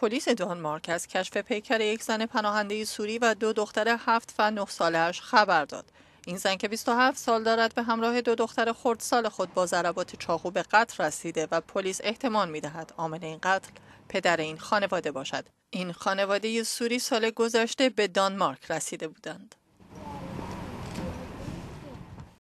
پلیس دانمارک از کشف پیکر یک زن پناهنده سوری و دو دختر هفت و نه سالش خبر داد. این زن که 27 سال دارد به همراه دو دختر خردسال خود با ضربات چاقو به قتل رسیده و پلیس احتمال می‌دهد عامل این قتل پدر این خانواده باشد. این خانواده سوری سال گذشته به دانمارک رسیده بودند.